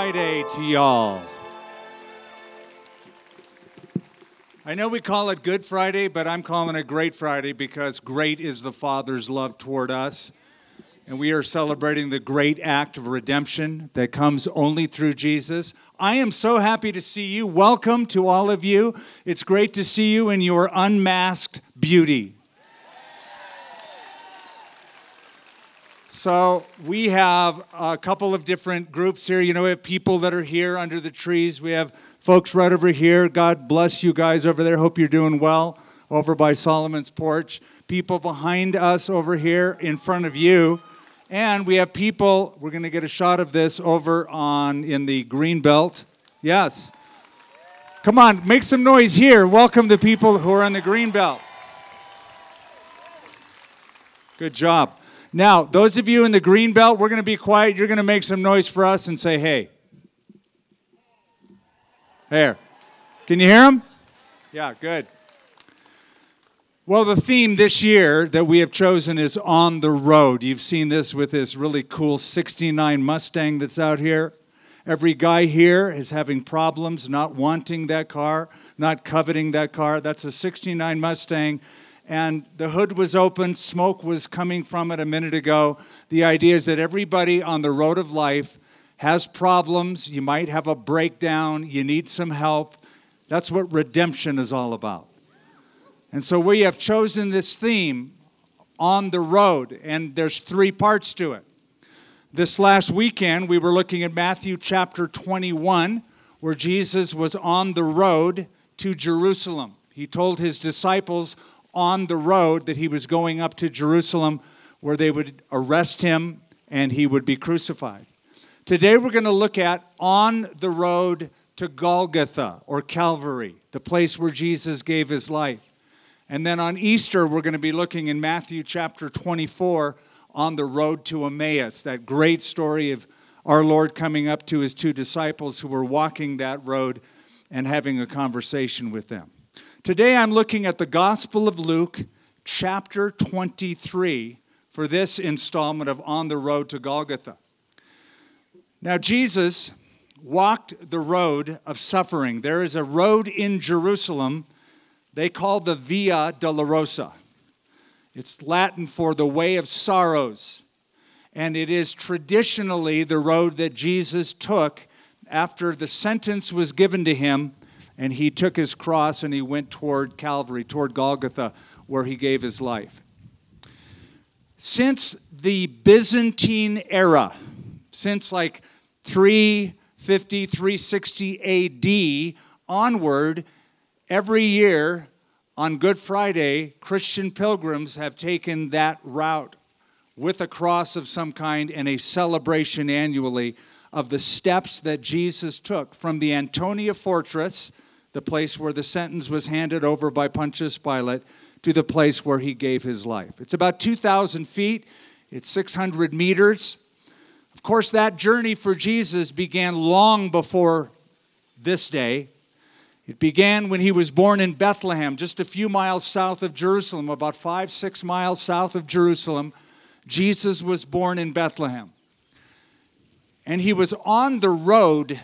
Friday to y'all. I know we call it Good Friday, but I'm calling it Great Friday because great is the Father's love toward us. And we are celebrating the great act of redemption that comes only through Jesus. I am so happy to see you. Welcome to all of you. It's great to see you in your unmasked beauty. So, we have a couple of different groups here. You know, we have people that are here under the trees. We have folks right over here. God bless you guys over there. Hope you're doing well over by Solomon's porch. People behind us over here in front of you. And we have people, we're going to get a shot of this over on in the green belt. Yes. Come on, make some noise here. Welcome the people who are on the green belt. Good job. Now, those of you in the green belt, we're going to be quiet. You're going to make some noise for us and say, hey. There. Can you hear them? Yeah, good. Well, the theme this year that we have chosen is on the road. You've seen this with this really cool 69 Mustang that's out here. Every guy here is having problems not wanting that car, not coveting that car. That's a 69 Mustang and the hood was open, smoke was coming from it a minute ago. The idea is that everybody on the road of life has problems. You might have a breakdown, you need some help. That's what redemption is all about. And so we have chosen this theme on the road, and there's three parts to it. This last weekend, we were looking at Matthew chapter 21, where Jesus was on the road to Jerusalem. He told his disciples on the road that he was going up to Jerusalem where they would arrest him and he would be crucified. Today we're going to look at on the road to Golgotha or Calvary, the place where Jesus gave his life. And then on Easter, we're going to be looking in Matthew chapter 24 on the road to Emmaus, that great story of our Lord coming up to his two disciples who were walking that road and having a conversation with them. Today I'm looking at the Gospel of Luke, chapter 23, for this installment of On the Road to Golgotha. Now, Jesus walked the road of suffering. There is a road in Jerusalem they call the Via Dolorosa. It's Latin for the way of sorrows. And it is traditionally the road that Jesus took after the sentence was given to him and he took his cross and he went toward Calvary, toward Golgotha, where he gave his life. Since the Byzantine era, since like 350, 360 AD onward, every year on Good Friday, Christian pilgrims have taken that route with a cross of some kind and a celebration annually of the steps that Jesus took from the Antonia fortress the place where the sentence was handed over by Pontius Pilate, to the place where he gave his life. It's about 2,000 feet, it's 600 meters. Of course, that journey for Jesus began long before this day. It began when he was born in Bethlehem, just a few miles south of Jerusalem, about five, six miles south of Jerusalem. Jesus was born in Bethlehem. And he was on the road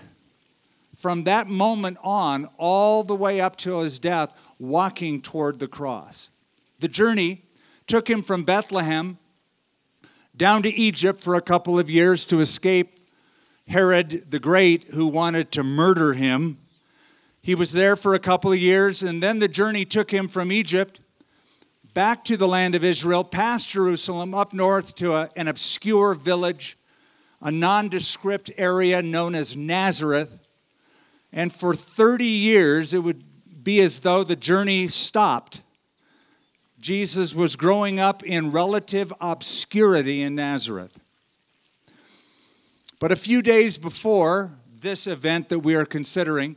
from that moment on, all the way up to his death, walking toward the cross. The journey took him from Bethlehem down to Egypt for a couple of years to escape Herod the Great, who wanted to murder him. He was there for a couple of years, and then the journey took him from Egypt back to the land of Israel, past Jerusalem, up north to a, an obscure village, a nondescript area known as Nazareth. And for 30 years, it would be as though the journey stopped. Jesus was growing up in relative obscurity in Nazareth. But a few days before this event that we are considering,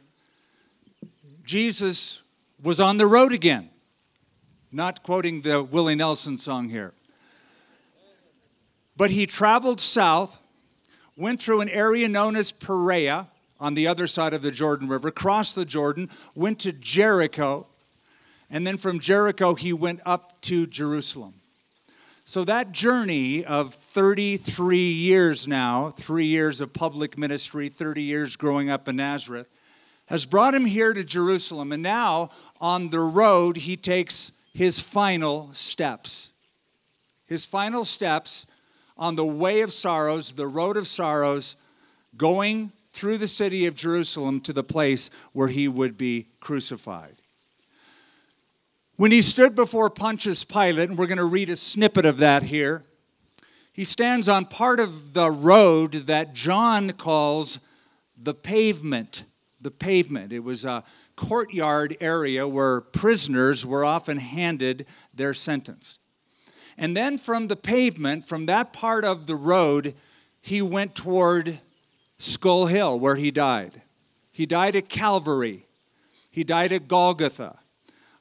Jesus was on the road again. Not quoting the Willie Nelson song here. But he traveled south, went through an area known as Perea, on the other side of the Jordan River, crossed the Jordan, went to Jericho, and then from Jericho he went up to Jerusalem. So that journey of 33 years now, three years of public ministry, 30 years growing up in Nazareth, has brought him here to Jerusalem. And now on the road, he takes his final steps. His final steps on the way of sorrows, the road of sorrows, going through the city of Jerusalem to the place where he would be crucified. When he stood before Pontius Pilate, and we're going to read a snippet of that here, he stands on part of the road that John calls the pavement. The pavement. It was a courtyard area where prisoners were often handed their sentence. And then from the pavement, from that part of the road, he went toward Skull Hill, where he died. He died at Calvary. He died at Golgotha.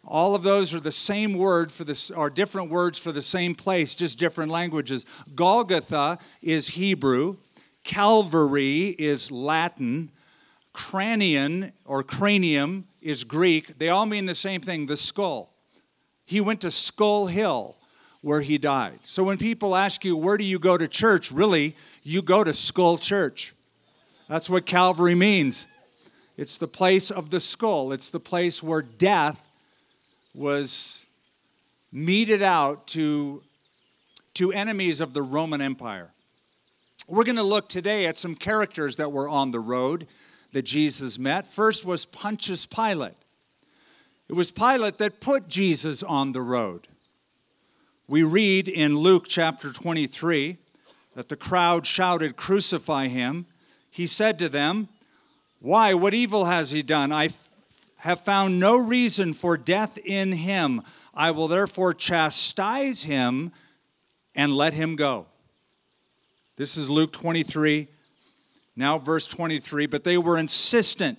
All of those are the same word for this, are different words for the same place, just different languages. Golgotha is Hebrew, Calvary is Latin, cranion or cranium is Greek. They all mean the same thing, the skull. He went to Skull Hill where he died. So when people ask you, where do you go to church? Really, you go to Skull Church. That's what Calvary means. It's the place of the skull, it's the place where death was meted out to, to enemies of the Roman Empire. We're going to look today at some characters that were on the road that Jesus met. First was Pontius Pilate. It was Pilate that put Jesus on the road. We read in Luke chapter 23 that the crowd shouted, Crucify him. He said to them, Why, what evil has he done? I have found no reason for death in him. I will therefore chastise him and let him go. This is Luke 23, now verse 23. But they were insistent,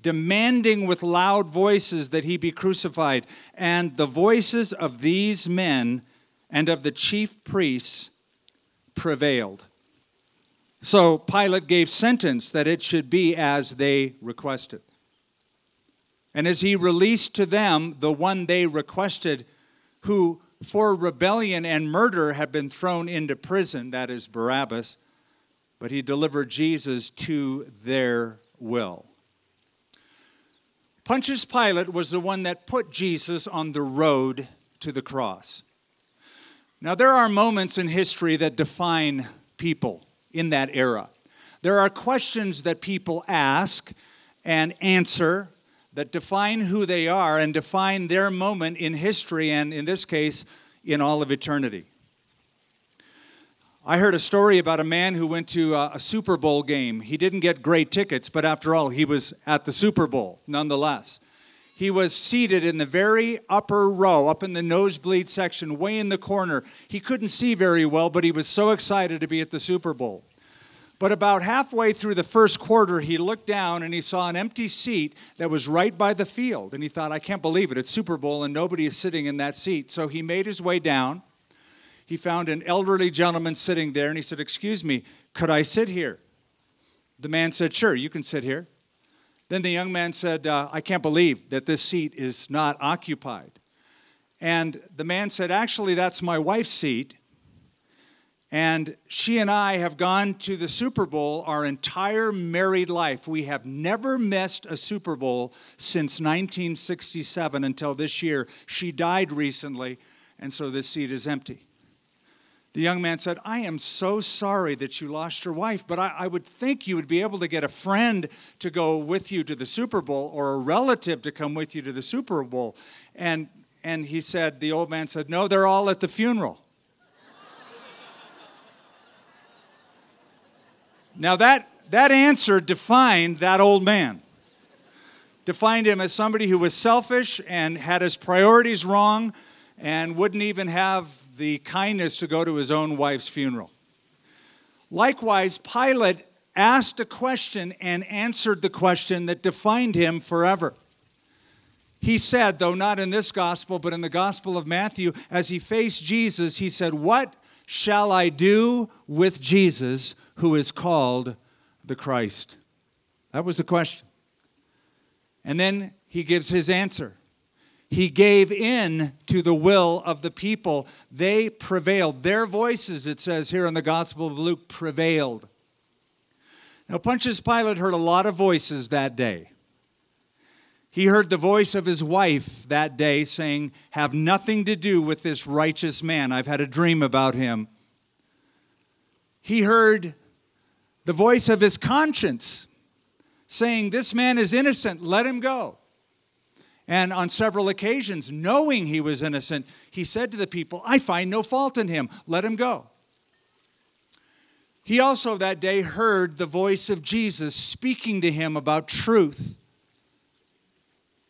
demanding with loud voices that he be crucified. And the voices of these men and of the chief priests prevailed. So Pilate gave sentence that it should be as they requested. And as he released to them the one they requested, who for rebellion and murder had been thrown into prison, that is Barabbas, but he delivered Jesus to their will. Pontius Pilate was the one that put Jesus on the road to the cross. Now, there are moments in history that define people in that era. There are questions that people ask and answer that define who they are and define their moment in history and, in this case, in all of eternity. I heard a story about a man who went to a, a, Super Bowl game. He didn't get great tickets, but after all, he was at the Super Bowl nonetheless. He was seated in the very upper row, up in the nosebleed section, way in the corner. He couldn't see very well, but he was so excited to be at the Super Bowl. But about halfway through the first quarter, he looked down and he saw an empty seat that was right by the field. And he thought, I can't believe it. It's Super Bowl and nobody is sitting in that seat. So he made his way down. He found an elderly gentleman sitting there and he said, Excuse me, could I sit here? The man said, Sure, you can sit here. Then the young man said, uh, I can't believe that this seat is not occupied. And the man said, Actually, that's my wife's seat. And she and I have gone to the Super Bowl our entire married life. We have never missed a Super Bowl since 1967 until this year. She died recently, and so this seat is empty. The young man said, I am so sorry that you lost your wife, but I, I, would think you would be able to get a friend to go with you to the Super Bowl or a relative to come with you to the Super Bowl. And, and he said, the old man said, No, they're all at the funeral. Now, that, that answer defined that old man, defined him as somebody who was selfish and had his priorities wrong and wouldn't even have the kindness to go to his own wife's funeral. Likewise, Pilate asked a question and answered the question that defined him forever. He said, though not in this gospel, but in the gospel of Matthew, as he faced Jesus, he said, What shall I do with Jesus who is called the Christ? That was the question. And then he gives his answer. he gave in to the will of the people. They prevailed. Their voices, it says here in the Gospel of Luke, prevailed. Now, Pontius Pilate heard a lot of voices that day. He heard the voice of his wife that day saying, Have nothing to do with this righteous man. I've had a dream about him. He heard the voice of his conscience saying, This man is innocent, let him go. And on several occasions, knowing he was innocent, he said to the people, I find no fault in him, let him go. He also that day heard the voice of Jesus speaking to him about truth.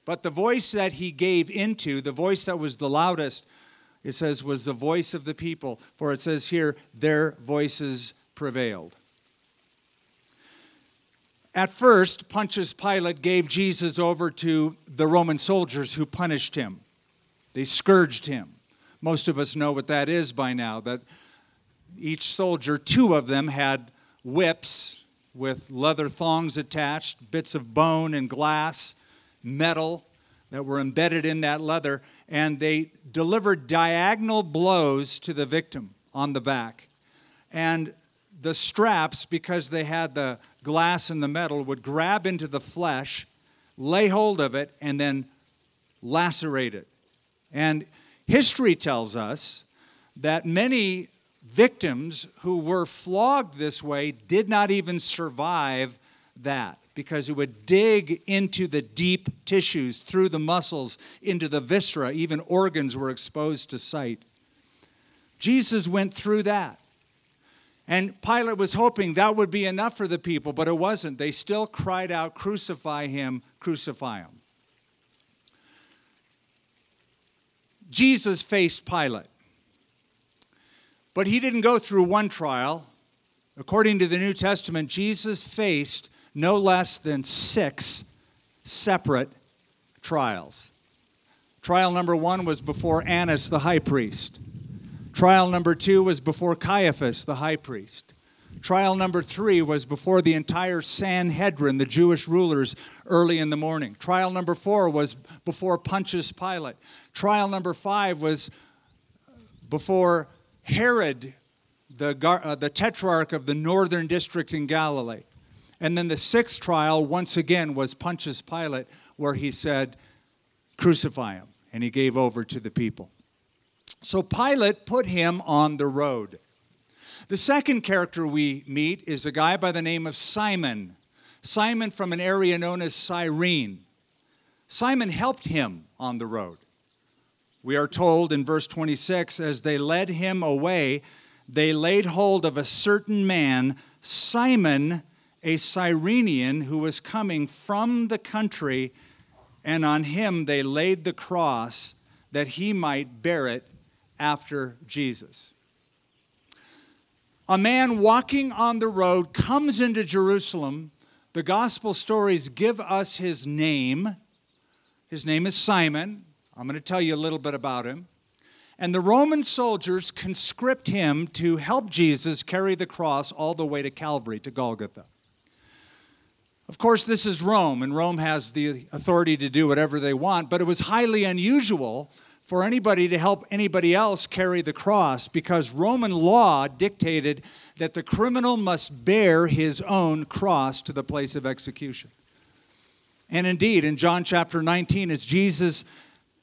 But the voice that he gave into, the voice that was the loudest, it says, was the voice of the people. For it says here, their voices prevailed. At first, Pontius Pilate gave Jesus over to the Roman soldiers who punished him. They scourged him. Most of us know what that is by now, that each soldier, two of them, had whips with leather thongs attached, bits of bone and glass, metal that were embedded in that leather, and they delivered diagonal blows to the victim on the back. And the straps, because they had the glass and the metal, would grab into the flesh, lay hold of it, and then lacerate it. And history tells us that many victims who were flogged this way did not even survive that because it would dig into the deep tissues, through the muscles, into the viscera. Even organs were exposed to sight. Jesus went through that. And Pilate was hoping that would be enough for the people, but it wasn't. They still cried out, Crucify him, crucify him. Jesus faced Pilate. But he didn't go through one trial. According to the New Testament, Jesus faced no less than six separate trials. Trial number one was before Annas, the high priest. Trial number two was before Caiaphas, the high priest. Trial number three was before the entire Sanhedrin, the Jewish rulers, early in the morning. Trial number four was before Pontius Pilate. Trial number five was before Herod, the, uh, the tetrarch of the northern district in Galilee. And then the sixth trial, once again, was Pontius Pilate, where he said, Crucify him. And he gave over to the people. So Pilate put him on the road. The second character we meet is a guy by the name of Simon. Simon from an area known as Cyrene. Simon helped him on the road. We are told in verse 26 as they led him away, they laid hold of a certain man, Simon, a Cyrenian, who was coming from the country, and on him they laid the cross that he might bear it after Jesus. A man walking on the road comes into Jerusalem. The gospel stories give us his name. His name is Simon. I'm going to tell you a little bit about him. And the Roman soldiers conscript him to help Jesus carry the cross all the way to Calvary, to Golgotha. Of course, this is Rome, and Rome has the authority to do whatever they want, but it was highly unusual for anybody to help anybody else carry the cross because Roman law dictated that the criminal must bear his own cross to the place of execution. And indeed, in John chapter 19, as Jesus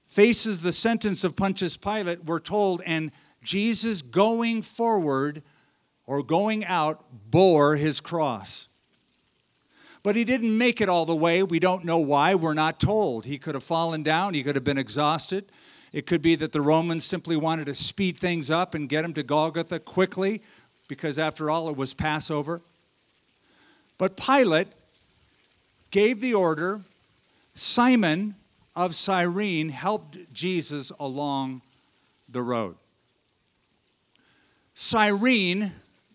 faces the sentence of Pontius Pilate, we're told, and Jesus going forward or going out bore his cross. But he didn't make it all the way. We don't know why. We're not told. He could have fallen down, he could have been exhausted. It could be that the Romans simply wanted to speed things up and get him to Golgotha quickly, because after all, it was Passover. But Pilate gave the order Simon, of Cyrene helped Jesus along the road. Cyrene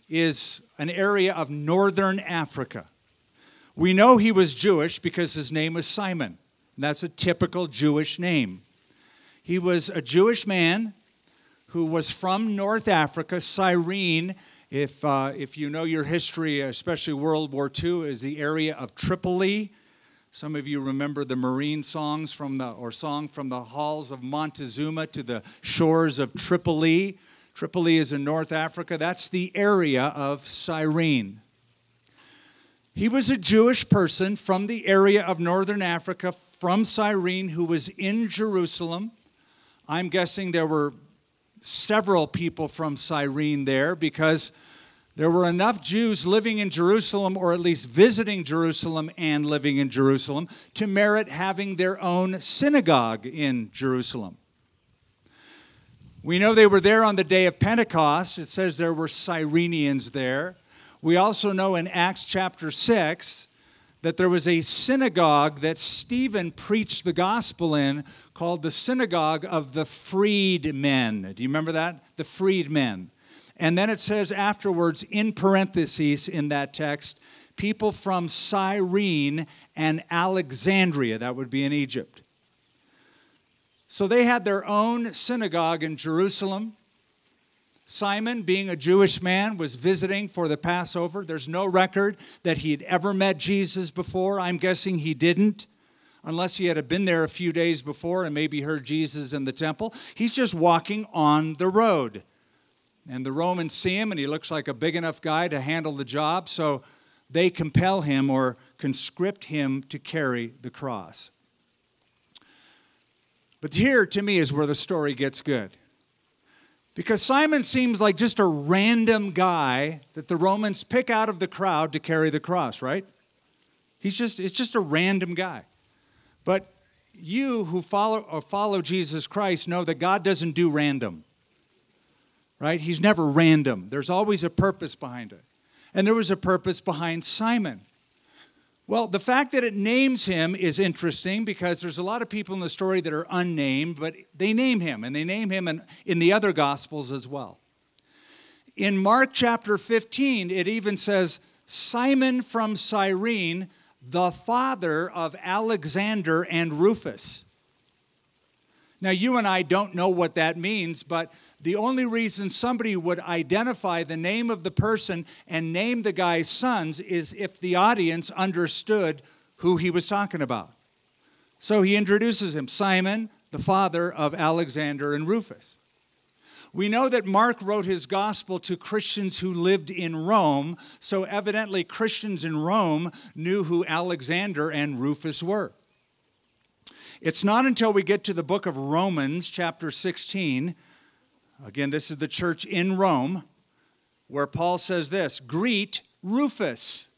is an area of northern Africa. We know he was Jewish because his name was Simon. And that's a typical Jewish name. He was a Jewish man who was from North Africa. Cyrene, if, uh, if you know your history, especially World War II, is the area of Tripoli, Some of you remember the marine songs from the or song from the halls of Montezuma to the shores of Tripoli. Tripoli is in North Africa. That's the area of Cyrene. He was a Jewish person from the area of northern Africa, from Cyrene, who was in Jerusalem. I'm guessing there were several people from Cyrene there because there were enough Jews living in Jerusalem, or at least visiting Jerusalem and living in Jerusalem, to merit having their own synagogue in Jerusalem. We know they were there on the day of Pentecost. It says there were Cyrenians there. We also know in Acts chapter 6 that there was a synagogue that Stephen preached the gospel in called the Synagogue of the Freedmen. Do you remember that? The Freedmen. And then it says afterwards, in parentheses in that text, people from Cyrene and Alexandria, that would be in Egypt. So they had their own synagogue in Jerusalem. Simon, being a Jewish man, was visiting for the Passover. There's no record that he had ever met Jesus before. I'm guessing he didn't, unless he had been there a few days before and maybe heard Jesus in the temple. He's just walking on the road. And the Romans see him, and he looks like a big enough guy to handle the job, so they compel him or conscript him to carry the cross. But here, to me, is where the story gets good. Because Simon seems like just a random guy that the Romans pick out of the crowd to carry the cross, right? He's just, it's just a random guy. But you who follow, or follow Jesus Christ know that God doesn't do random right? He's never random, there's always a purpose behind it. And there was a purpose behind Simon. Well, the fact that it names him is interesting because there's a lot of people in the story that are unnamed, but they name him, and they name him in, in the other Gospels as well. In Mark chapter 15, it even says, Simon from Cyrene, the father of Alexander and Rufus. Now, you and I don't know what that means, but the only reason somebody would identify the name of the person and name the guy's sons is if the audience understood who he was talking about. So he introduces him Simon, the father of Alexander and Rufus. We know that Mark wrote his gospel to Christians who lived in Rome, so evidently Christians in Rome knew who Alexander and Rufus were. It's not until we get to the book of Romans, chapter 16, again, this is the church in Rome, where Paul says this Greet Rufus,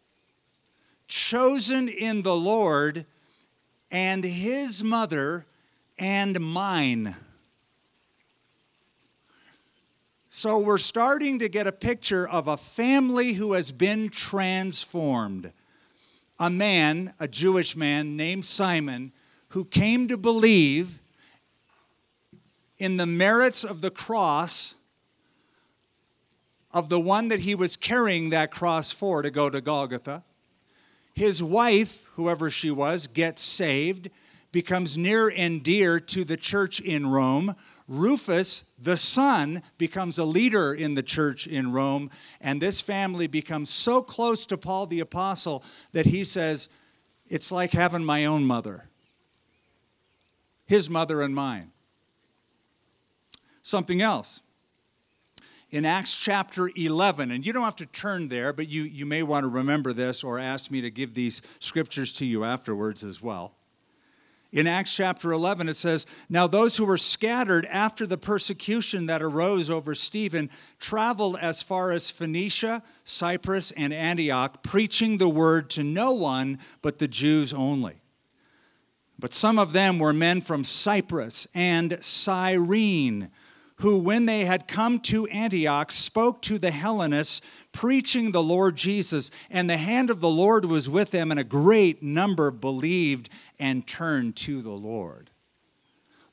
chosen in the Lord, and his mother and mine. So we're starting to get a picture of a family who has been transformed. A man, a Jewish man named Simon, who came to believe in the merits of the cross of the one that he was carrying that cross for to go to Golgotha. His wife, whoever she was, gets saved, becomes near and dear to the church in Rome. Rufus, the son, becomes a leader in the church in Rome, and this family becomes so close to Paul the Apostle that he says, It's like having my own mother his mother and mine. Something else. In Acts chapter 11, and you don't have to turn there, but you, you may want to remember this or ask me to give these scriptures to you afterwards as well. In Acts chapter 11, it says, Now those who were scattered after the persecution that arose over Stephen traveled as far as Phoenicia, Cyprus, and Antioch, preaching the word to no one but the Jews only. But some of them were men from Cyprus and Cyrene, who, when they had come to Antioch, spoke to the Hellenists, preaching the Lord Jesus. And the hand of the Lord was with them, and a great number believed and turned to the Lord.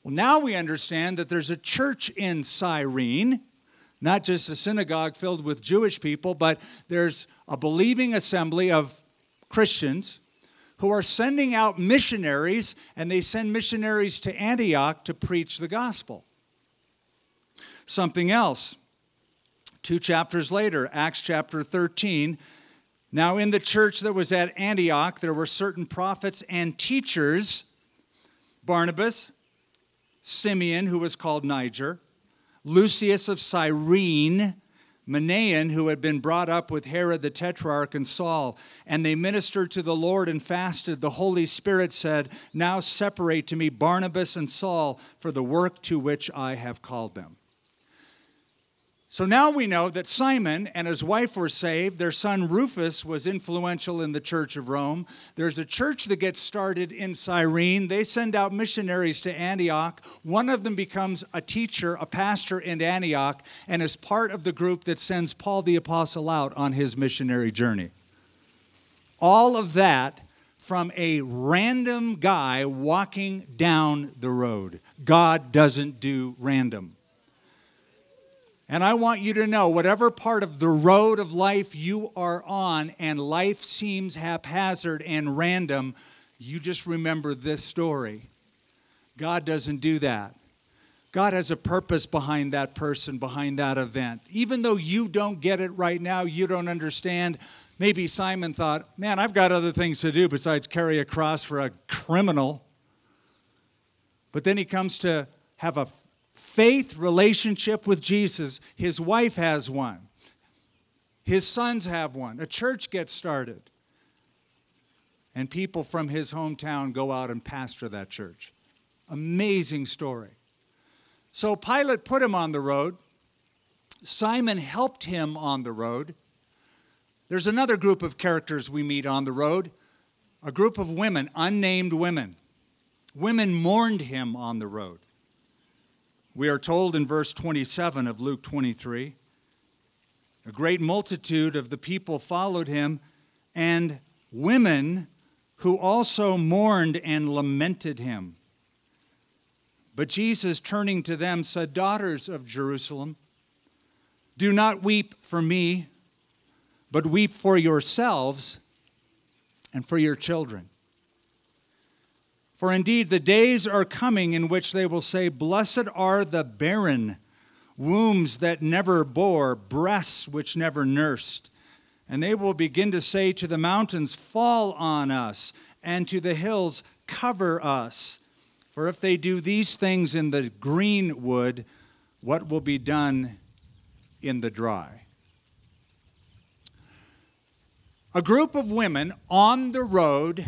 Well, now we understand that there's a church in Cyrene, not just a synagogue filled with Jewish people, but there's a believing assembly of Christians who are sending out missionaries, and they send missionaries to Antioch to preach the gospel. Something else. Two chapters later, Acts chapter 13, Now, in the church that was at Antioch, there were certain prophets and teachers Barnabas, Simeon, who was called Niger, Lucius of Cyrene, Manaen, who had been brought up with Herod the Tetrarch and Saul, and they ministered to the Lord and fasted. The Holy Spirit said, Now separate to me Barnabas and Saul for the work to which I have called them. So now we know that Simon and his wife were saved. Their son Rufus was influential in the church of Rome. There's a church that gets started in Cyrene. They send out missionaries to Antioch. One of them becomes a teacher, a pastor in Antioch, and is part of the group that sends Paul the Apostle out on his missionary journey. All of that from a random guy walking down the road. God doesn't do random. And I want you to know whatever part of the road of life you are on and life seems haphazard and random, you just remember this story. God doesn't do that. God has a purpose behind that person, behind that event. Even though you don't get it right now, you don't understand. Maybe Simon thought, man, I've got other things to do besides carry a cross for a criminal. But then he comes to have a faith relationship with Jesus. His wife has one, his sons have one. A church gets started. And people from his hometown go out and pastor that church. Amazing story. So Pilate put him on the road. Simon helped him on the road. There's another group of characters we meet on the road a group of women, unnamed women. Women mourned him on the road. We are told in verse 27 of Luke 23 a great multitude of the people followed him, and women who also mourned and lamented him. But Jesus, turning to them, said, Daughters of Jerusalem, do not weep for me, but weep for yourselves and for your children. For indeed, the days are coming in which they will say, Blessed are the barren, wombs that never bore, breasts which never nursed. And they will begin to say to the mountains, Fall on us, and to the hills, Cover us. For if they do these things in the green wood, what will be done in the dry? A group of women on the road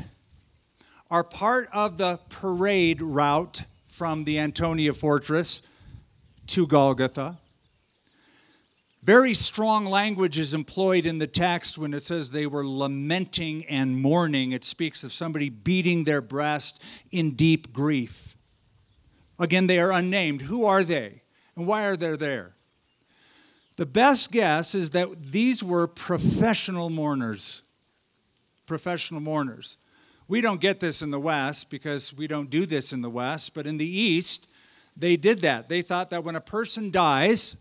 are part of the parade route from the Antonia Fortress to Golgotha. Very strong language is employed in the text when it says they were lamenting and mourning. It speaks of somebody beating their breast in deep grief. Again, they are unnamed. Who are they? And why are they there? The best guess is that these were professional mourners. Professional mourners. We don't get this in the West because we don't do this in the West, but in the East, they did that. They thought that when a person dies,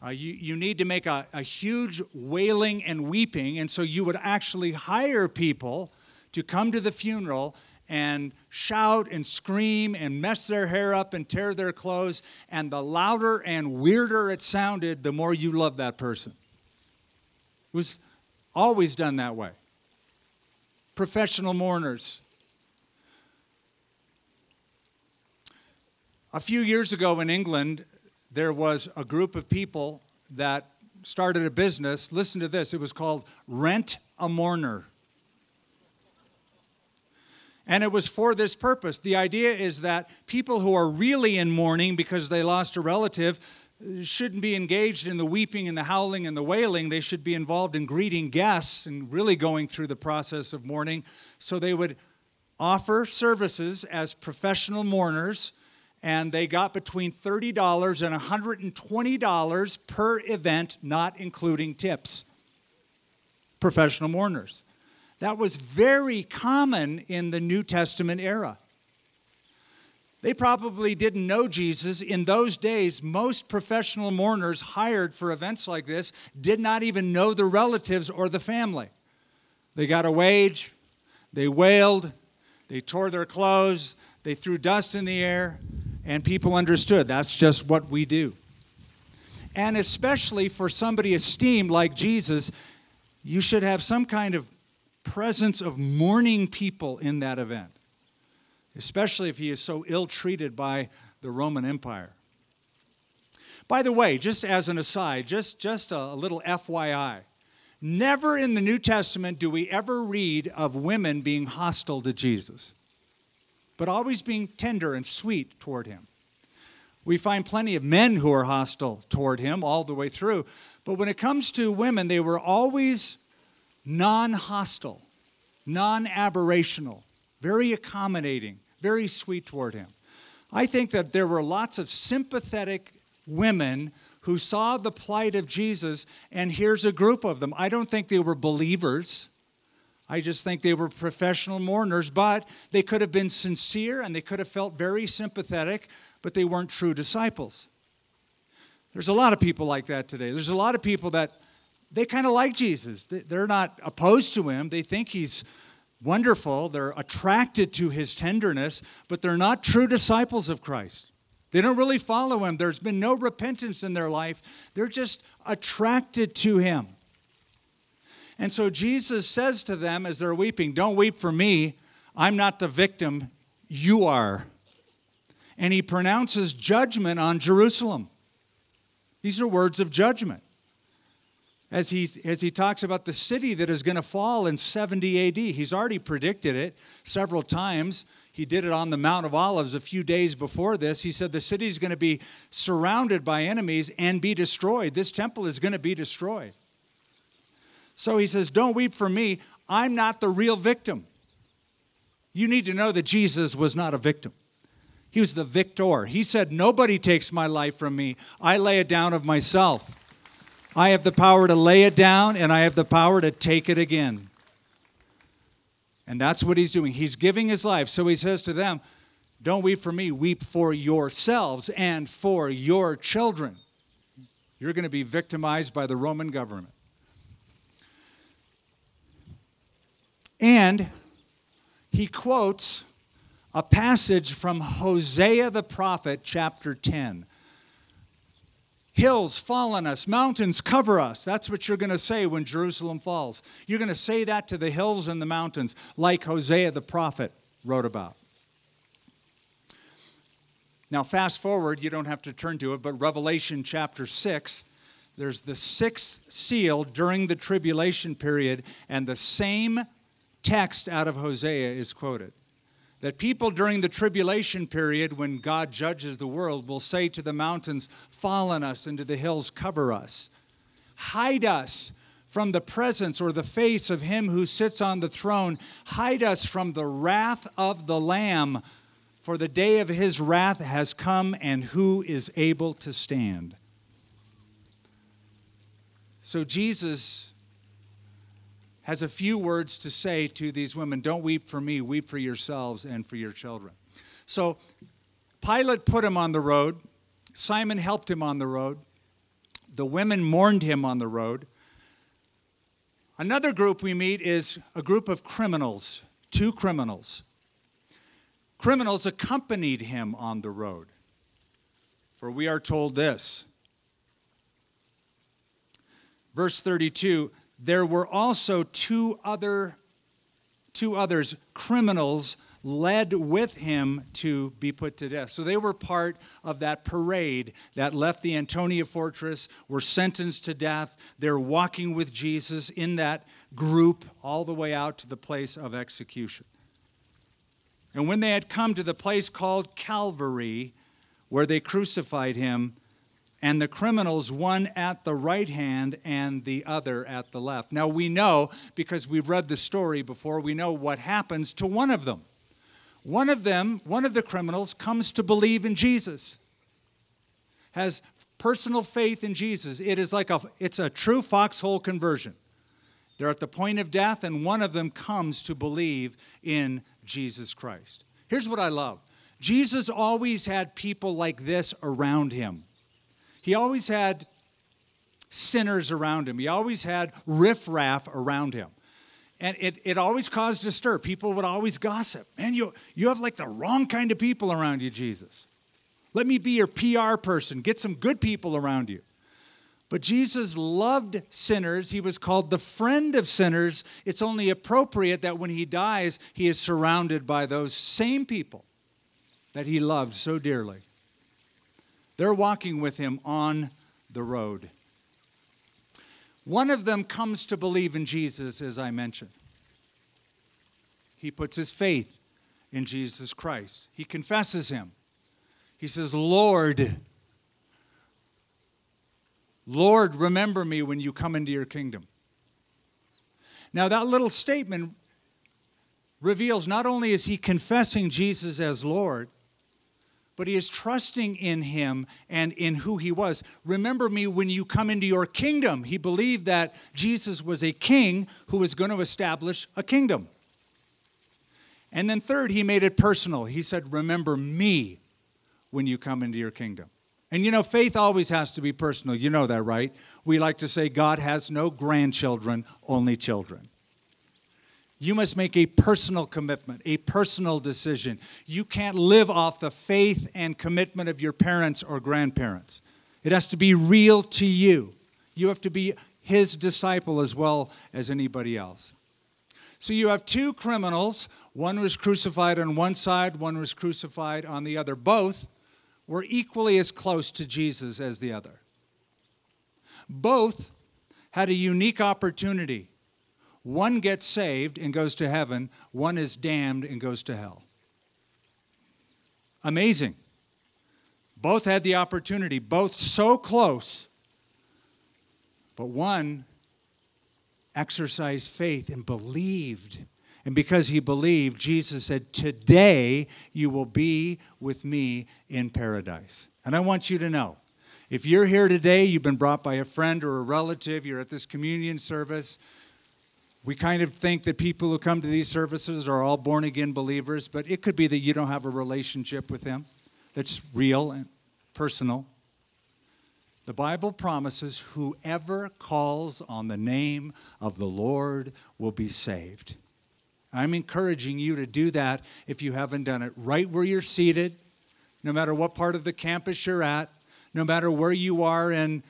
uh, you, you need to make a, a huge wailing and weeping, and so you would actually hire people to come to the funeral and shout and scream and mess their hair up and tear their clothes. And the louder and weirder it sounded, the more you loved that person. It was always done that way professional mourners. A few years ago in England, there was a group of people that started a business. Listen to this it was called Rent a Mourner. And it was for this purpose. The idea is that people who are really in mourning because they lost a relative shouldn't be engaged in the weeping and the howling and the wailing. They should be involved in greeting guests and really going through the process of mourning. So they would offer services as professional mourners, and they got between $30 and $120 per event, not including tips. Professional mourners. That was very common in the New Testament era. They probably didn't know Jesus. In those days, most professional mourners hired for events like this did not even know the relatives or the family. They got a wage, they wailed, they tore their clothes, they threw dust in the air, and people understood that's just what we do. And especially for somebody esteemed like Jesus, you should have some kind of presence of mourning people in that event, especially if he is so ill treated by the Roman Empire. By the way, just as an aside, just, just a, little FYI, never in the New Testament do we ever read of women being hostile to Jesus, but always being tender and sweet toward him. We find plenty of men who are hostile toward him all the way through, but when it comes to women, they were always non hostile, non aberrational, very accommodating, very sweet toward him. I think that there were lots of sympathetic women who saw the plight of Jesus, and here's a group of them. I don't think they were believers. I just think they were professional mourners, but they could have been sincere and they could have felt very sympathetic, but they weren't true disciples. There's a lot of people like that today. There's a lot of people that they kind of like Jesus. They're not opposed to him, they think he's wonderful, they're attracted to his tenderness, but they're not true disciples of Christ. They don't really follow him. There's been no repentance in their life. They're just attracted to him. And so Jesus says to them as they're weeping, Don't weep for me. I'm not the victim. You are. And he pronounces judgment on Jerusalem. These are words of judgment. As he, as he talks about the city that is going to fall in 70 AD, he's already predicted it several times. He did it on the Mount of Olives a few days before this. He said the city is going to be surrounded by enemies and be destroyed. This temple is going to be destroyed. So he says, Don't weep for me. I'm not the real victim. You need to know that Jesus was not a victim. He was the victor. He said, Nobody takes my life from me. I lay it down of myself. I have the power to lay it down, and I have the power to take it again. And that's what he's doing. He's giving his life. So he says to them, Don't weep for me, weep for yourselves and for your children. You're going to be victimized by the Roman government. And he quotes a passage from Hosea the prophet, chapter 10. Hills fall on us, mountains cover us. That's what you're going to say when Jerusalem falls. You're going to say that to the hills and the mountains, like Hosea the prophet wrote about. Now, fast forward, you don't have to turn to it, but Revelation chapter 6, there's the sixth seal during the tribulation period, and the same text out of Hosea is quoted that people during the tribulation period, when God judges the world, will say to the mountains, Fall on us, and to the hills, Cover us. Hide us from the presence or the face of him who sits on the throne. Hide us from the wrath of the Lamb, for the day of his wrath has come, and who is able to stand? So Jesus has a few words to say to these women Don't weep for me, weep for yourselves and for your children. So Pilate put him on the road. Simon helped him on the road. The women mourned him on the road. Another group we meet is a group of criminals, two criminals. Criminals accompanied him on the road. For we are told this. Verse 32 there were also two other two others criminals led with him to be put to death. So they were part of that parade that left the Antonia fortress, were sentenced to death. They're walking with Jesus in that group all the way out to the place of execution. And when they had come to the place called Calvary, where they crucified him, and the criminals, one at the right hand and the other at the left. Now we know, because we've read the story before, we know what happens to one of them. One of them, one of the criminals, comes to believe in Jesus, has personal faith in Jesus. It is like a, it's a true foxhole conversion. They're at the point of death, and one of them comes to believe in Jesus Christ. Here's what I love Jesus always had people like this around him he always had sinners around him, he always had riffraff around him. And it, it always caused a stir. People would always gossip. Man, you, you have like the wrong kind of people around you, Jesus. Let me be your PR person. Get some good people around you. But Jesus loved sinners. He was called the friend of sinners. It's only appropriate that when he dies, he is surrounded by those same people that he loved so dearly. They're walking with him on the road. One of them comes to believe in Jesus, as I mentioned. He puts his faith in Jesus Christ, he confesses him. He says, Lord, Lord, remember me when you come into your kingdom. Now, that little statement reveals not only is he confessing Jesus as Lord, but he is trusting in him and in who he was. Remember me when you come into your kingdom. He believed that Jesus was a king who was going to establish a kingdom. And then, third, he made it personal. He said, Remember me when you come into your kingdom. And you know, faith always has to be personal. You know that, right? We like to say God has no grandchildren, only children. You must make a personal commitment, a personal decision. You can't live off the faith and commitment of your parents or grandparents. It has to be real to you. You have to be his disciple as well as anybody else. So you have two criminals. One was crucified on one side, one was crucified on the other. Both were equally as close to Jesus as the other. Both had a unique opportunity. One gets saved and goes to heaven, one is damned and goes to hell. Amazing. Both had the opportunity, both so close, but one exercised faith and believed and because he believed, Jesus said, Today you will be with me in paradise. And I want you to know if you're here today, you've been brought by a friend or a relative, you're at this communion service. We kind of think that people who come to these services are all born again believers, but it could be that you don't have a relationship with Him that's real and personal. The Bible promises whoever calls on the name of the Lord will be saved. I'm encouraging you to do that if you haven't done it. Right where you're seated, no matter what part of the campus you're at, no matter where you are in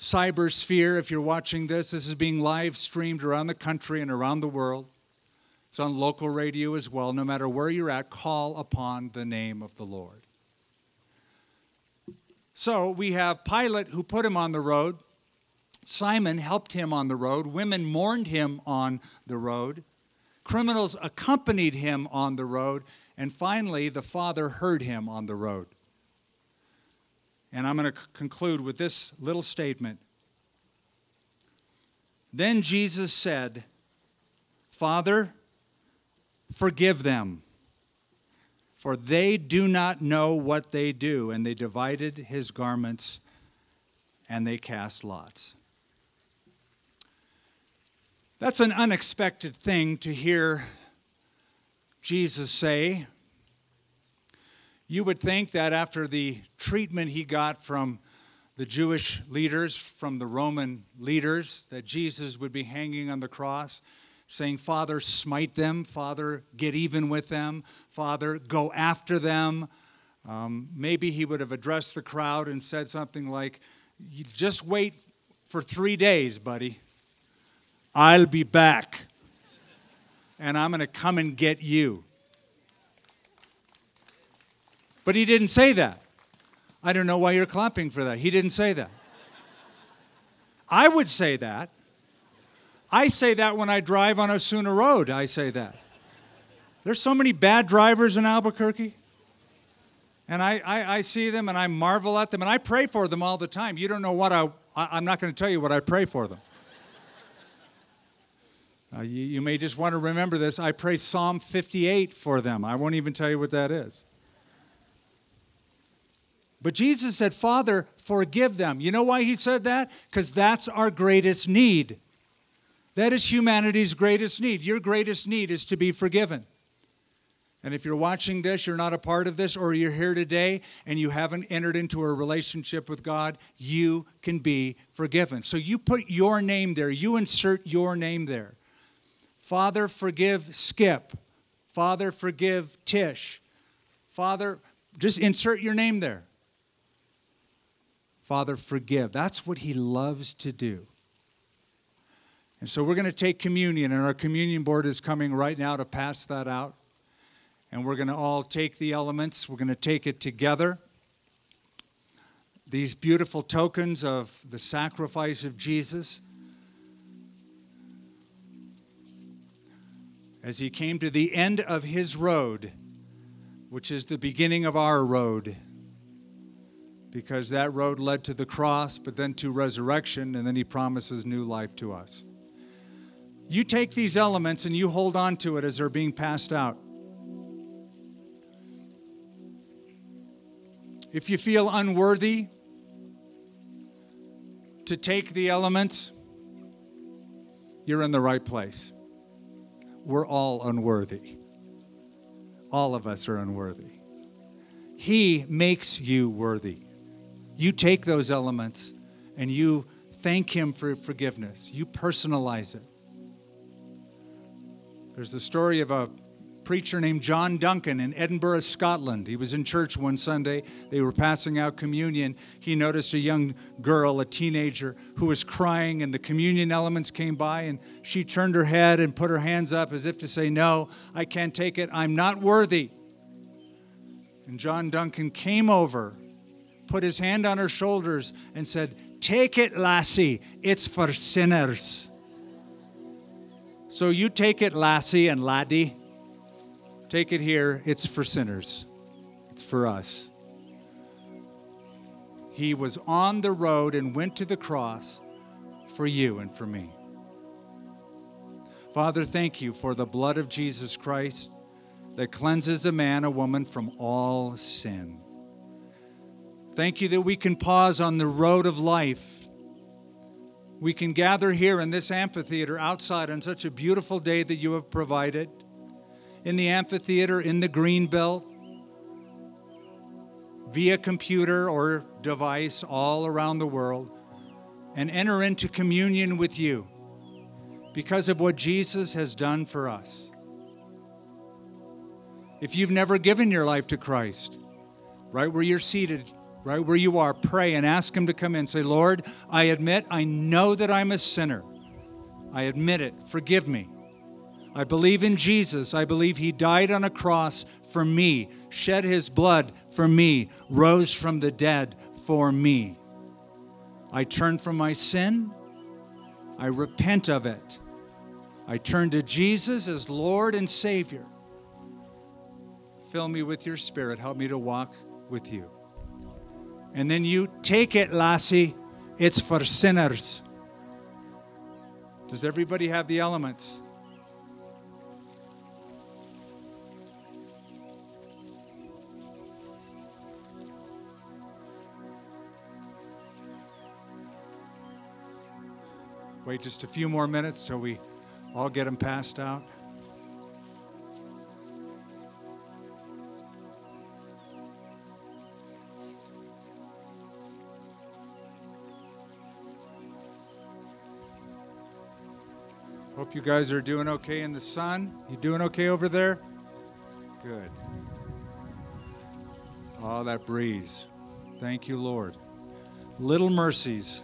cybersphere, if you're watching this, this is being live streamed around the country and around the world. It's on local radio as well. No matter where you're at, call upon the name of the Lord. So we have Pilate who put him on the road. Simon helped him on the road. Women mourned him on the road. Criminals accompanied him on the road, and finally, the Father heard him on the road. And I'm going to conclude with this little statement. Then Jesus said, Father, forgive them, for they do not know what they do. And they divided his garments and they cast lots. That's an unexpected thing to hear Jesus say. You would think that after the treatment he got from the Jewish leaders, from the Roman leaders, that Jesus would be hanging on the cross saying, Father, smite them. Father, get even with them. Father, go after them. Um, maybe he would have addressed the crowd and said something like, Just wait for three days, buddy. I'll be back and I'm going to come and get you. But he didn't say that. I don't know why you're clapping for that. He didn't say that. I would say that. I say that when I drive on Osuna Road. I say that. There's so many bad drivers in Albuquerque. And I, I, I, see them and I marvel at them and I pray for them all the time. You don't know what I, I I'm not going to tell you what I pray for them. Uh, you, you may just want to remember this. I pray Psalm 58 for them. I won't even tell you what that is. But Jesus said, Father, forgive them. You know why he said that? Because that's our greatest need. That is humanity's greatest need. Your greatest need is to be forgiven. And if you're watching this, you're not a part of this, or you're here today and you haven't entered into a relationship with God, you can be forgiven. So you put your name there, you insert your name there. Father, forgive Skip. Father, forgive Tish. Father, just insert your name there. Father, forgive. That's what He loves to do. And so we're going to take communion, and our communion board is coming right now to pass that out. And we're going to all take the elements, we're going to take it together. These beautiful tokens of the sacrifice of Jesus. As he came to the end of his road, which is the beginning of our road, because that road led to the cross, but then to resurrection, and then he promises new life to us. You take these elements and you hold on to it as they're being passed out. If you feel unworthy to take the elements, you're in the right place. We're all unworthy. All of us are unworthy. He makes you worthy. You take those elements and you thank Him for forgiveness. You personalize it. There's the story of a preacher named John Duncan in Edinburgh, Scotland. He was in church one Sunday. They were passing out communion. He noticed a young girl, a teenager, who was crying, and the communion elements came by, and she turned her head and put her hands up as if to say, No, I can't take it. I'm not worthy. And John Duncan came over put his hand on her shoulders and said, Take it, lassie, it's for sinners. So you take it, lassie and laddie. Take it here, it's for sinners, it's for us. He was on the road and went to the cross for you and for me. Father, thank you for the blood of Jesus Christ that cleanses a man, a woman from all sin. Thank you that we can pause on the road of life. We can gather here in this amphitheater outside on such a beautiful day that you have provided. In the amphitheater, in the green belt, via computer or device all around the world, and enter into communion with you because of what Jesus has done for us. If you've never given your life to Christ, right where you're seated, right where you are, pray and ask Him to come in. Say, Lord, I admit, I know that I'm a sinner. I admit it. Forgive me. I believe in Jesus. I believe He died on a cross for me, shed His blood for me, rose from the dead for me. I turn from my sin. I repent of it. I turn to Jesus as Lord and Savior. Fill me with your Spirit. Help me to walk with you. And then you take it, lassie, it's for sinners. Does everybody have the elements? Wait just a few more minutes till we all get them passed out. Hope you guys are doing okay in the sun. You doing okay over there? Good. Oh, that breeze. Thank you, Lord. Little mercies.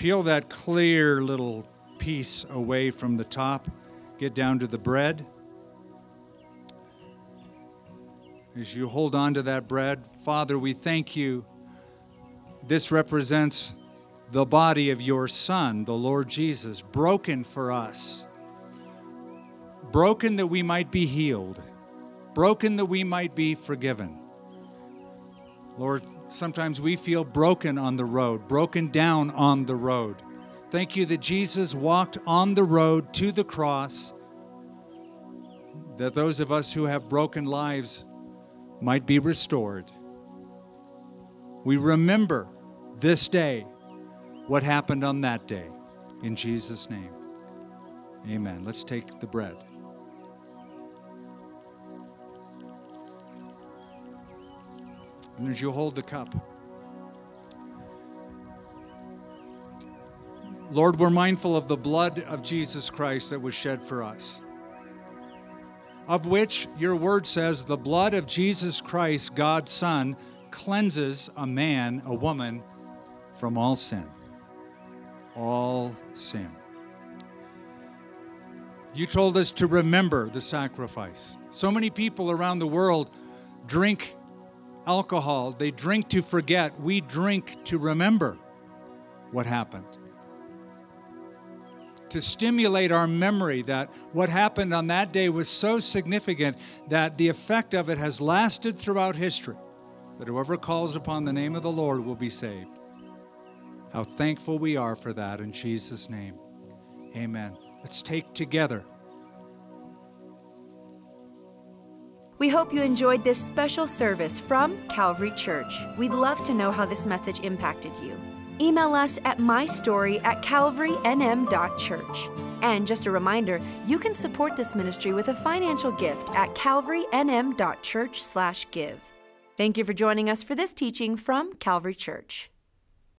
Peel that clear little piece away from the top. Get down to the bread. As you hold on to that bread, Father, we thank you. This represents the body of your Son, the Lord Jesus, broken for us. Broken that we might be healed, broken that we might be forgiven. Lord, sometimes we feel broken on the road, broken down on the road. Thank you that Jesus walked on the road to the cross, that those of us who have broken lives might be restored. We remember this day what happened on that day. In Jesus' name, amen. Let's take the bread. And as you hold the cup, Lord, we're mindful of the blood of Jesus Christ that was shed for us, of which your word says the blood of Jesus Christ, God's Son, cleanses a man, a woman, from all sin. All sin. You told us to remember the sacrifice. So many people around the world drink alcohol, they drink to forget. We drink to remember what happened to stimulate our memory that what happened on that day was so significant that the effect of it has lasted throughout history, that whoever calls upon the name of the Lord will be saved. How thankful we are for that in Jesus' name. Amen. Let's take together. We hope you enjoyed this special service from Calvary Church. We'd love to know how this message impacted you email us at mystory at calvarynm.church. And just a reminder, you can support this ministry with a financial gift at calvarynm.church/give. Thank you for joining us for this teaching from Calvary Church.